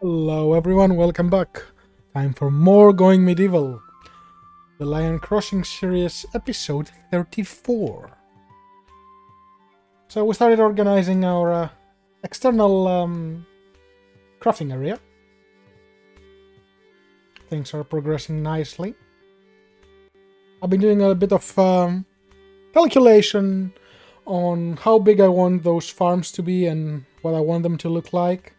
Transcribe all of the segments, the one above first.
Hello everyone, welcome back. Time for more Going Medieval. The Lion Crossing series, episode 34. So we started organizing our uh, external um, crafting area. Things are progressing nicely. I've been doing a bit of um, calculation on how big I want those farms to be and what I want them to look like.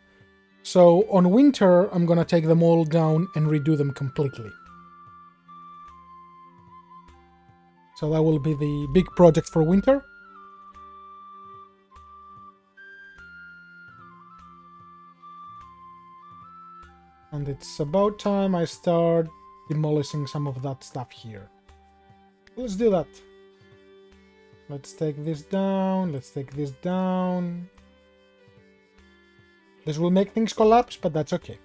So on winter, I'm gonna take them all down and redo them completely. So that will be the big project for winter. And it's about time I start demolishing some of that stuff here. Let's do that. Let's take this down, let's take this down. This will make things collapse, but that's okay.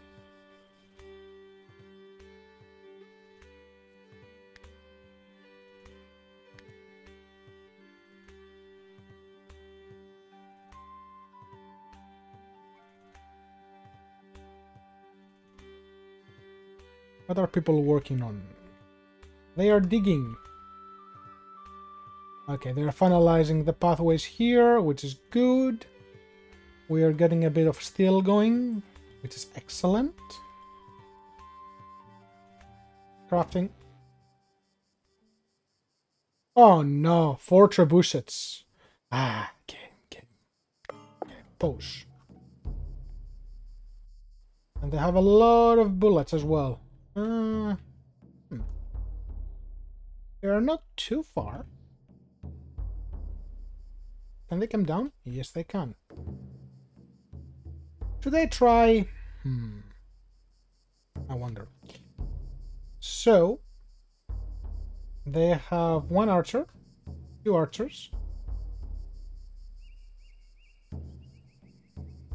What are people working on? They are digging. Okay, they're finalizing the pathways here, which is good. We are getting a bit of steel going, which is excellent. Crafting. Oh no, four trebuchets. Ah, okay. okay. Those. And they have a lot of bullets as well. Uh, hmm. They are not too far. Can they come down? Yes, they can. Should I try? Hmm. I wonder. So, they have one archer, two archers,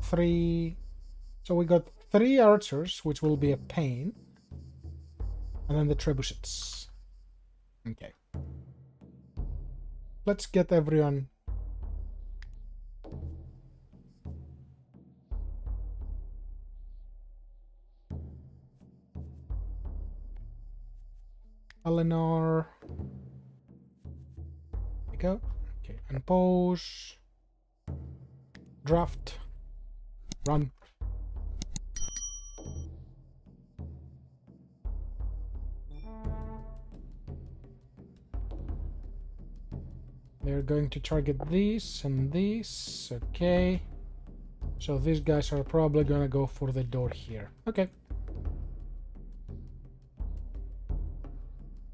three. So we got three archers, which will be a pain. And then the trebuchets. Okay. Let's get everyone Eleanor. There we go. Okay, unpause. Draft. Run. They're going to target these and these. Okay. So these guys are probably gonna go for the door here. Okay.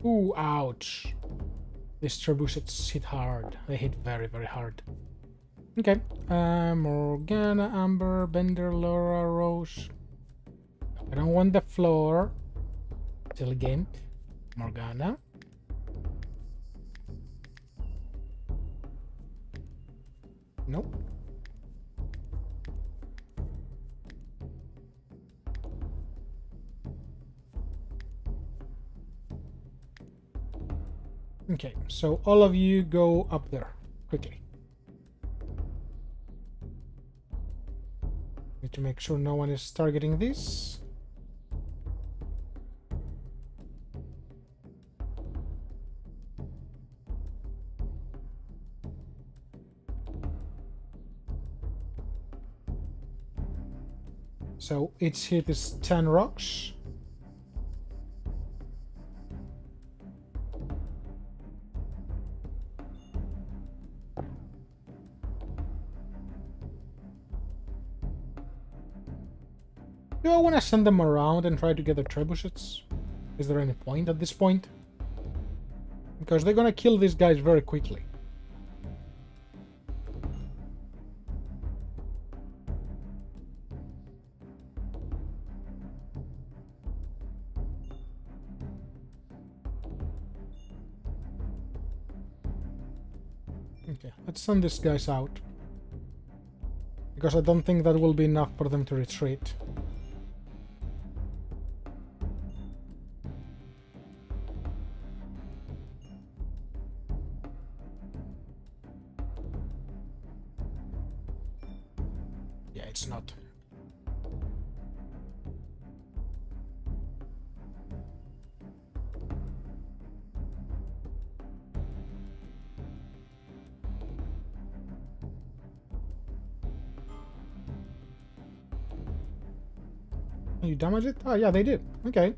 Ooh, ouch. These trebuchets hit hard. They hit very, very hard. Okay. Uh, Morgana, Amber, Bender, Laura, Rose. I don't want the floor. Silly game. Morgana. Okay, so all of you go up there, quickly. Need to make sure no one is targeting this. So its hit is 10 rocks. Want to send them around and try to get the trebuchets? Is there any point at this point? Because they're gonna kill these guys very quickly. Okay, let's send these guys out. Because I don't think that will be enough for them to retreat. Damage it? Oh, yeah, they did. Okay.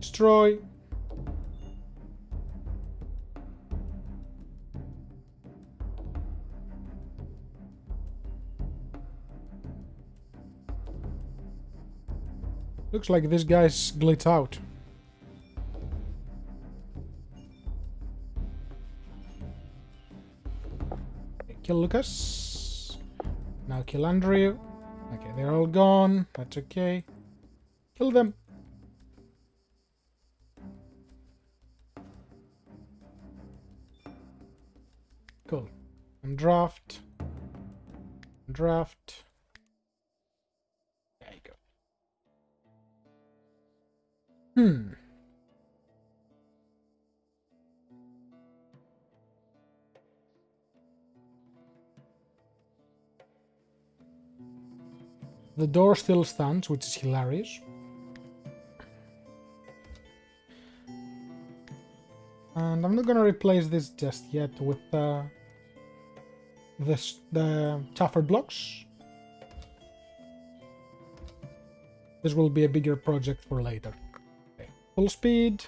Destroy. Looks like this guy's glitched out. Kill Lucas. Now kill Andrew. Okay, they're all gone. That's okay. Kill them. Cool. And draft. Draft. There you go. Hmm. The door still stands, which is hilarious. And I'm not gonna replace this just yet with uh, this the tougher blocks. This will be a bigger project for later. Okay. Full speed.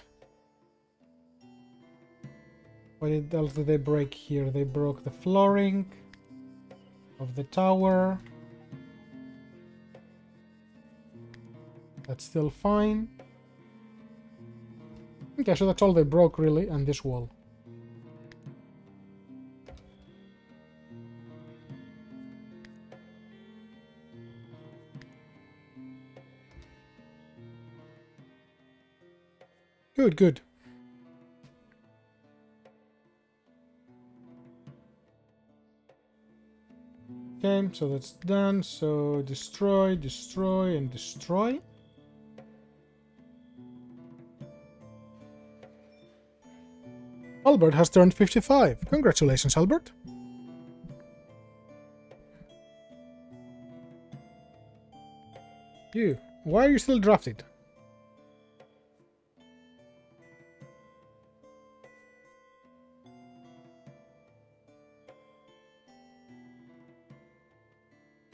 What else did they break here? They broke the flooring of the tower. That's still fine. Okay, so that's all they broke, really, and this wall. Good, good. Okay, so that's done. So destroy, destroy, and destroy. Albert has turned 55. Congratulations, Albert. You, why are you still drafted?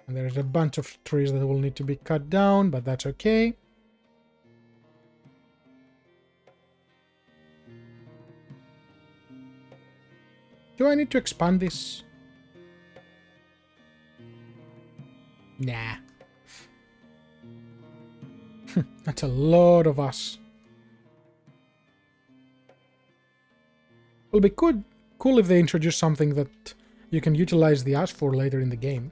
And there's a bunch of trees that will need to be cut down, but that's okay. Do I need to expand this? Nah. Hmm, that's a lot of us. It'll be good, cool if they introduce something that you can utilize the ash for later in the game.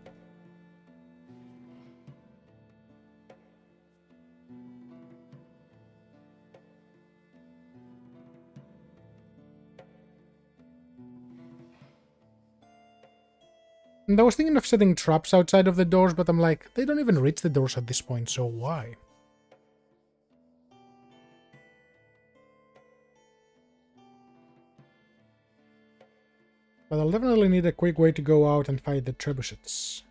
And I was thinking of setting traps outside of the doors, but I'm like, they don't even reach the doors at this point, so why? But I'll definitely need a quick way to go out and fight the trebuchets.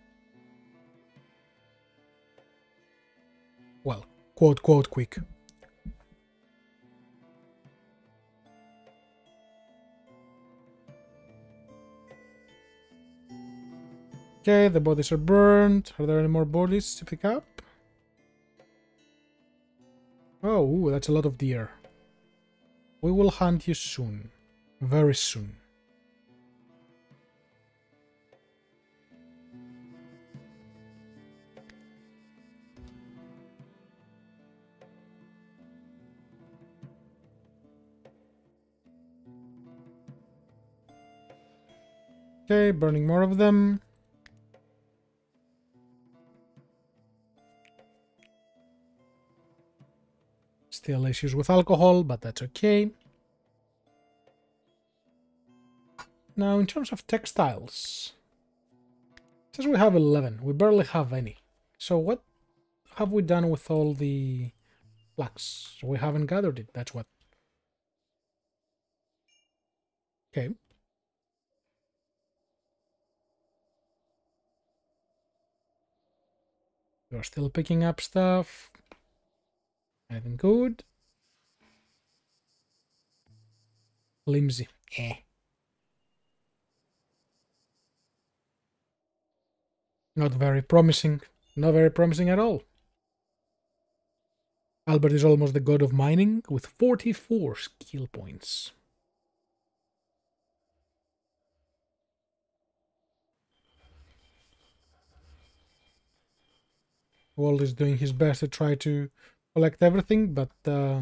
Well, quote, quote, quick. Okay, the bodies are burned. Are there any more bodies to pick up? Oh, ooh, that's a lot of deer. We will hunt you soon. Very soon. Okay, burning more of them. still issues with alcohol, but that's okay. Now, in terms of textiles, since we have 11, we barely have any. So what have we done with all the flax? We haven't gathered it, that's what. Okay. You're still picking up stuff. Anything good? Flimsy. Eh. Not very promising. Not very promising at all. Albert is almost the god of mining with 44 skill points. Wald is doing his best to try to collect everything, but uh,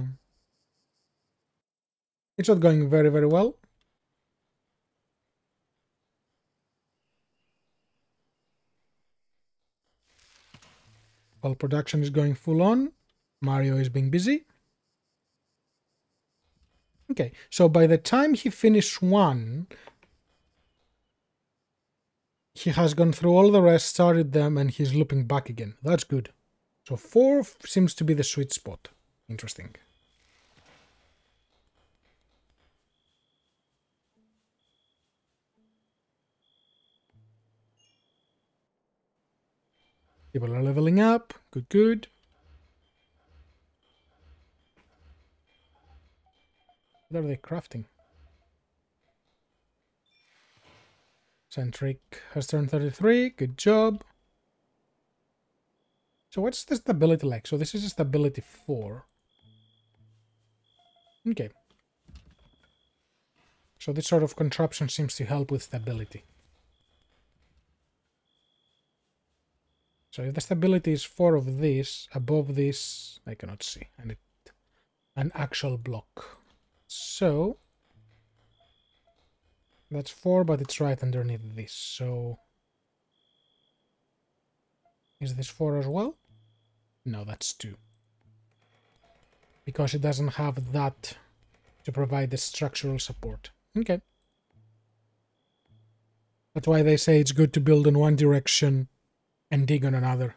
it's not going very, very well. While production is going full on, Mario is being busy. Okay, so by the time he finished one, he has gone through all the rest, started them, and he's looping back again. That's good. So four seems to be the sweet spot. Interesting. People are leveling up. Good, good. What are they crafting? Centric has turned 33. Good job. So what's the stability like? So this is a stability 4. Okay. So this sort of contraption seems to help with stability. So if the stability is 4 of this, above this, I cannot see. And it, an actual block. So that's 4, but it's right underneath this, so... Is this 4 as well? No, that's 2. Because it doesn't have that to provide the structural support. Okay. That's why they say it's good to build in one direction and dig on another.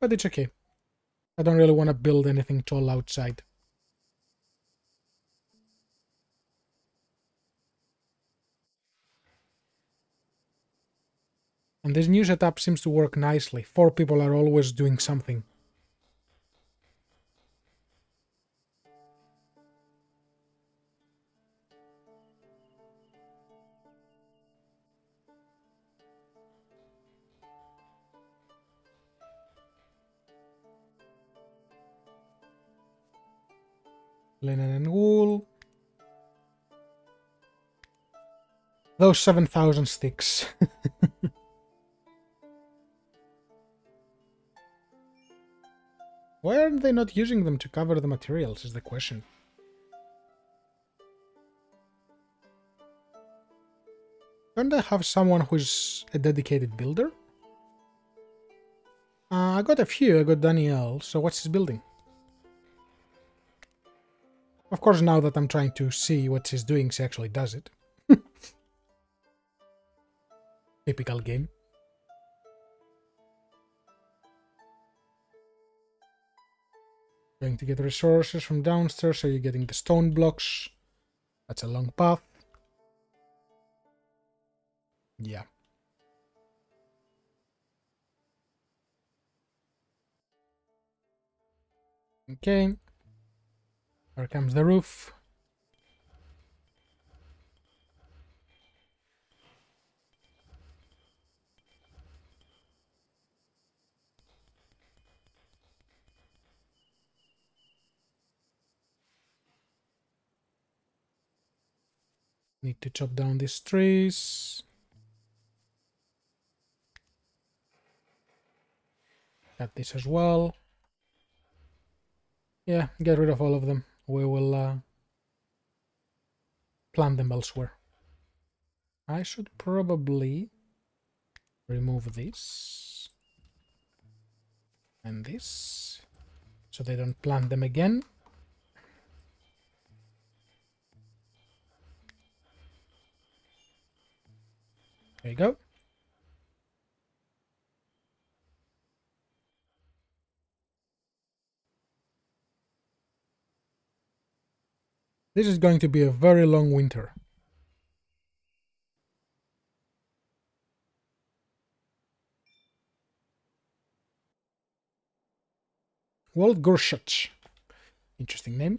But it's okay. I don't really want to build anything tall outside. And this new setup seems to work nicely. Four people are always doing something. linen and wool. Those 7,000 sticks. Why aren't they not using them to cover the materials is the question. Don't I have someone who's a dedicated builder? Uh, I got a few. I got Daniel. So what's his building? Of course, now that I'm trying to see what he's doing, he actually does it. Typical game. Going to get resources from downstairs, so you're getting the stone blocks. That's a long path. Yeah. Okay. Here comes the roof. Need to chop down these trees. Got this as well. Yeah, get rid of all of them we will uh, plant them elsewhere. I should probably remove this and this so they don't plant them again. There you go. This is going to be a very long winter. Walt Gorsuch. Interesting name.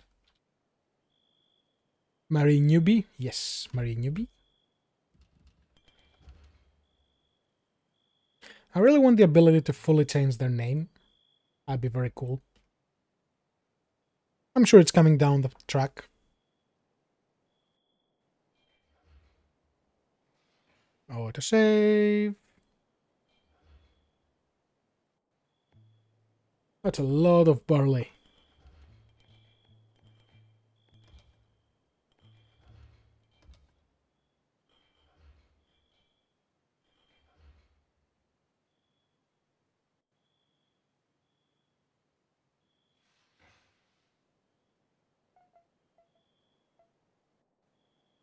Marie Newby. Yes, Marie Newby. I really want the ability to fully change their name. That'd be very cool. I'm sure it's coming down the track. Oh, to save. That's a lot of barley.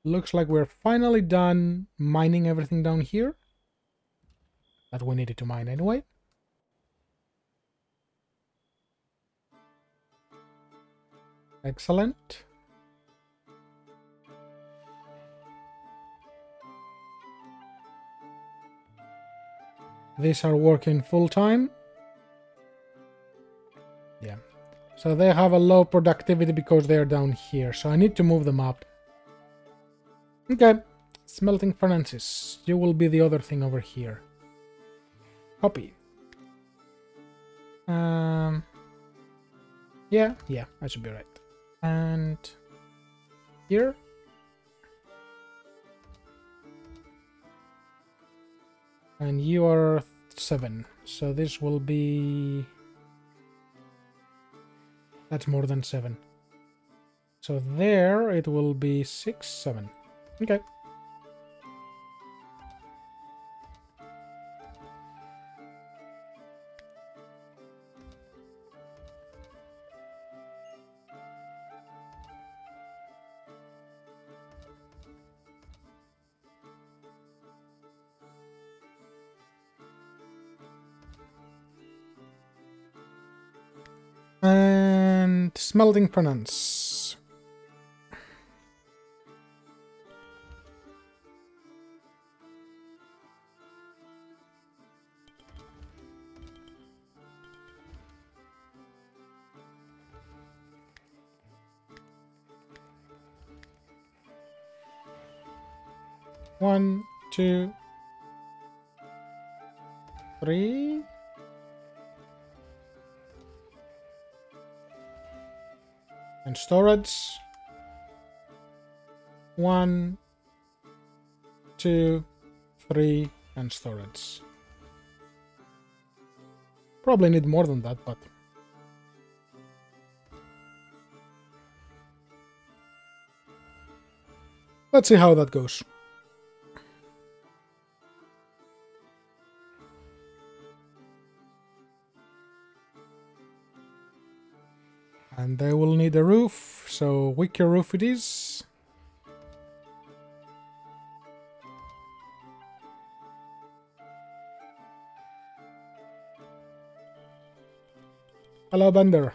Looks like we're finally done mining everything down here. That we needed to mine anyway. Excellent. These are working full time. Yeah. So they have a low productivity because they're down here. So I need to move them up. Okay. Smelting furnaces. You will be the other thing over here. Copy. Um. Yeah, yeah, I should be right. And here. And you are seven. So this will be... That's more than seven. So there it will be six, seven. Okay. And smelting furnace. Two, three. And storage. One, two, three, and storage. Probably need more than that, but... Let's see how that goes. And they will need a roof, so wicker roof it is. Hello, Bender.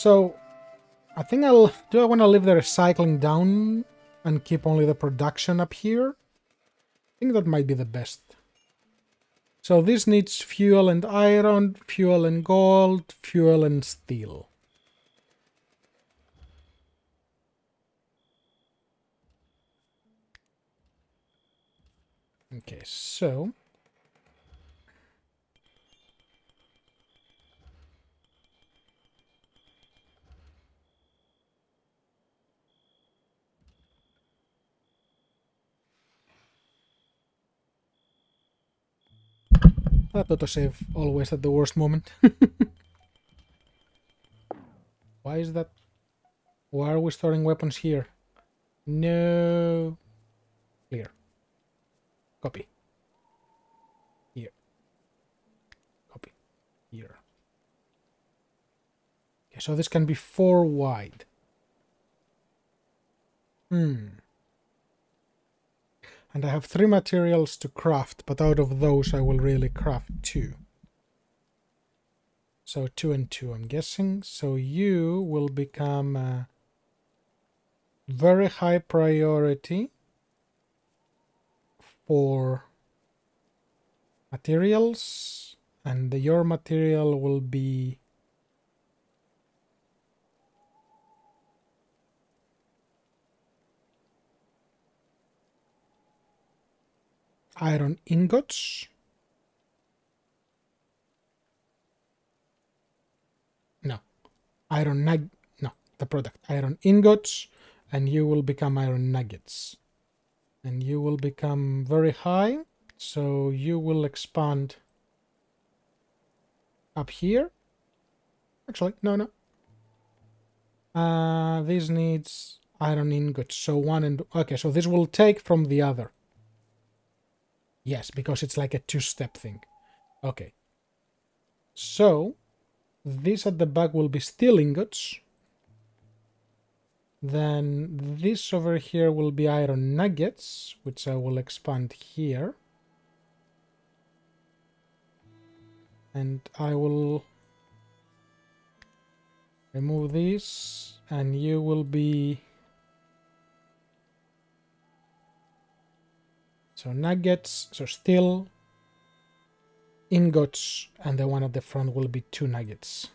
So, I think I'll... Do I want to leave the recycling down and keep only the production up here? I think that might be the best. So this needs fuel and iron, fuel and gold, fuel and steel. Okay, so... autosave always at the worst moment. Why is that? Why are we storing weapons here? No. Clear. Copy. Here. Copy. Here. Okay, so this can be four wide. Hmm. And I have three materials to craft, but out of those I will really craft two. So two and two, I'm guessing. So you will become a very high priority for materials and your material will be iron ingots no iron nug no the product iron ingots and you will become iron nuggets and you will become very high so you will expand up here. Actually, no, no. Uh, this needs iron ingots. So one and... Okay, so this will take from the other. Yes, because it's like a two-step thing. Okay. So, this at the back will be steel ingots. Then this over here will be iron nuggets, which I will expand here. and I will remove this and you will be so nuggets so still ingots and the one at the front will be two nuggets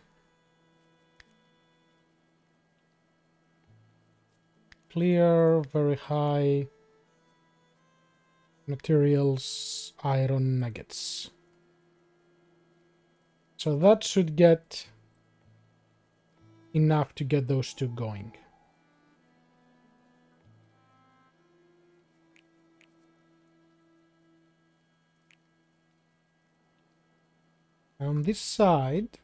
clear very high materials iron nuggets so that should get enough to get those two going. On this side,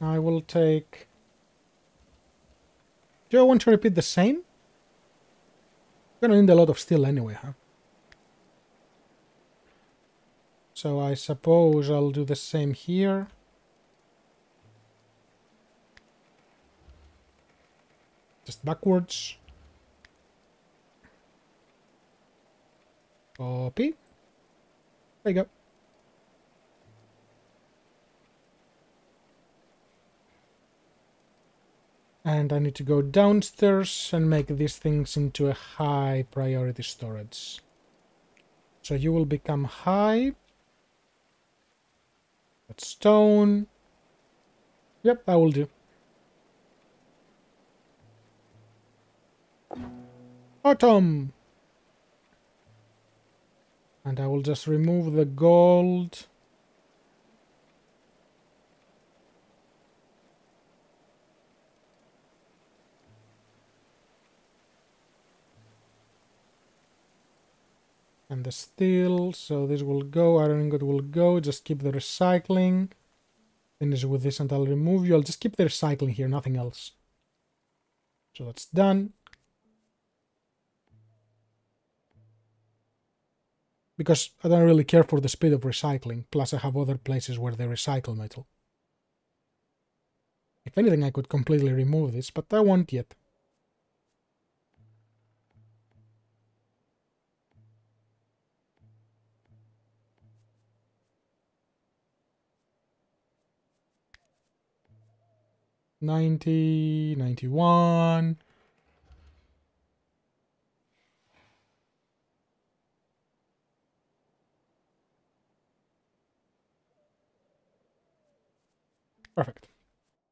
I will take... Do I want to repeat the same? I'm gonna need a lot of steel anyway, huh? So I suppose I'll do the same here. Just backwards. Copy. There you go. And I need to go downstairs and make these things into a high priority storage. So you will become high that's stone. Yep, that will do. Autumn! And I will just remove the gold. and the steel so this will go iron ingot will go just keep the recycling. Finish with this and I'll remove you. I'll just keep the recycling here nothing else. So that's done because I don't really care for the speed of recycling plus I have other places where they recycle metal if anything I could completely remove this but I won't yet Ninety, ninety-one. Perfect.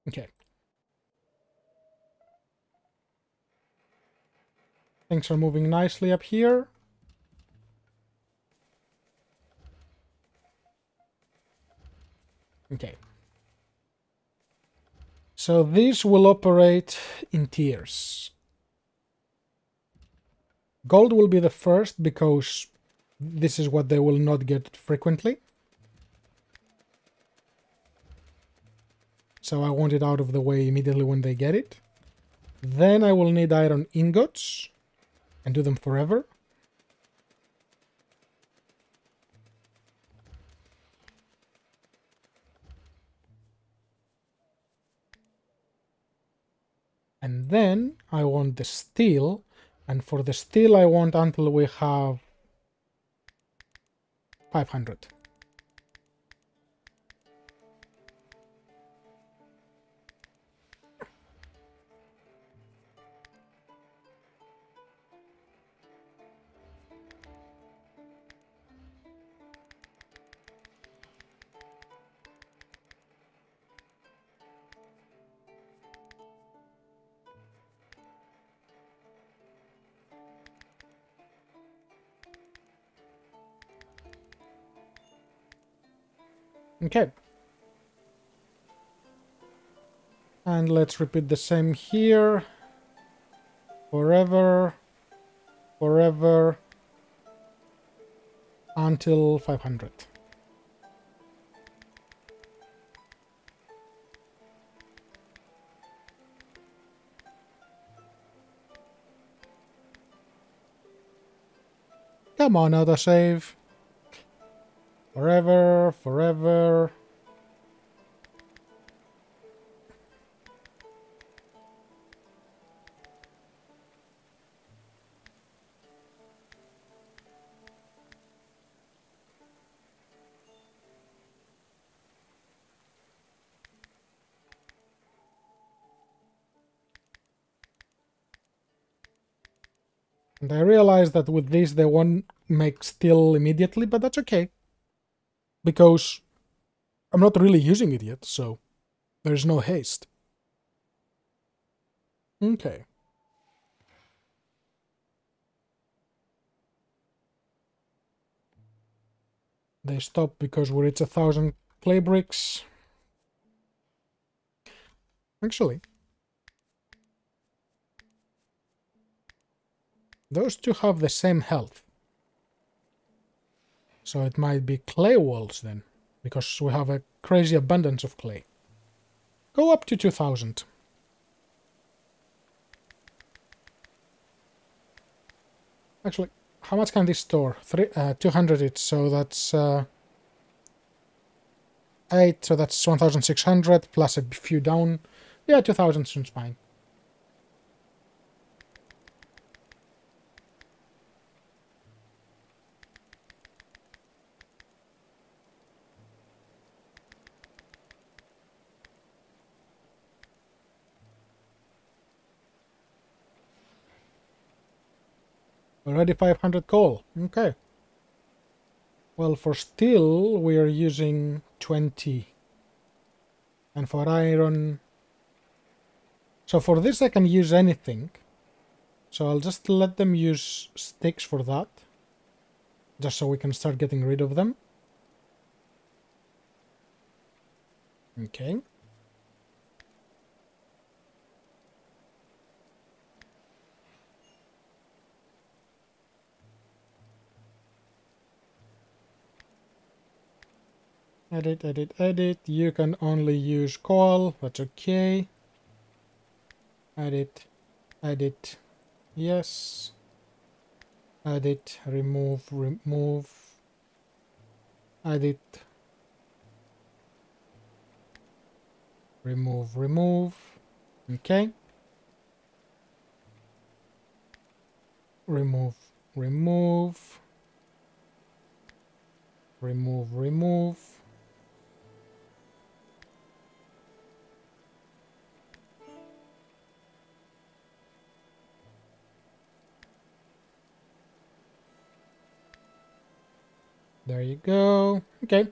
Okay. Things are moving nicely up here. Okay. So these will operate in tiers. Gold will be the first because this is what they will not get frequently. So I want it out of the way immediately when they get it. Then I will need iron ingots and do them forever. And then I want the steel. And for the steel, I want until we have 500. Okay. And let's repeat the same here. Forever. Forever. Until 500. Come on, autosave. Forever, forever. And I realize that with this they won't make steel immediately, but that's okay because I'm not really using it yet, so there's no haste. Okay. They stop because we reach a thousand clay bricks. Actually, those two have the same health. So it might be clay walls then, because we have a crazy abundance of clay. Go up to 2000. Actually, how much can this store? Three, uh, 200 it, so that's uh, 8, so that's 1600 plus a few down. Yeah, 2000 seems fine. Already 500 coal. Okay. Well, for steel, we are using 20. And for iron... So for this I can use anything. So I'll just let them use sticks for that. Just so we can start getting rid of them. Okay. Edit, edit, edit. You can only use coal. That's okay. Edit, edit. Yes. Edit, remove, remove. Edit. Remove, remove. Okay. Remove, remove. Remove, remove. There you go. Okay.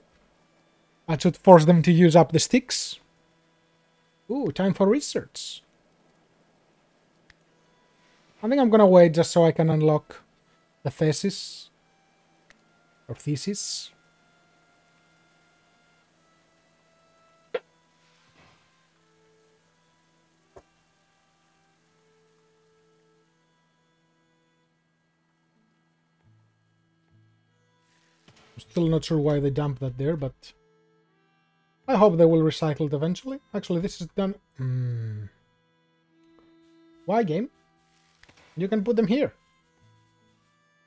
I should force them to use up the sticks. Ooh, time for research. I think I'm gonna wait just so I can unlock the thesis. Or thesis. Still not sure why they dumped that there, but I hope they will recycle it eventually. Actually, this is done. Mm. Why, game? You can put them here.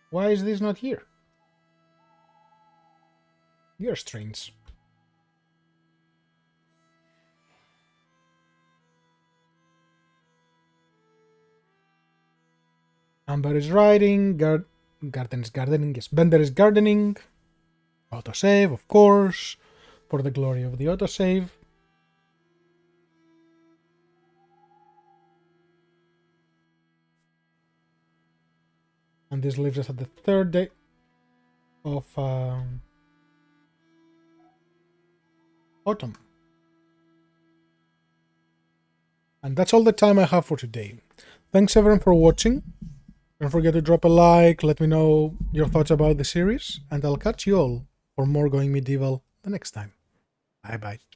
Why is this not here? You're strange. Amber is writing, Gar Garden is gardening, yes, Bender is gardening. Autosave, of course, for the glory of the autosave. And this leaves us at the third day of um, autumn. And that's all the time I have for today. Thanks everyone for watching. Don't forget to drop a like, let me know your thoughts about the series, and I'll catch you all for more Going Medieval the next time. Bye bye.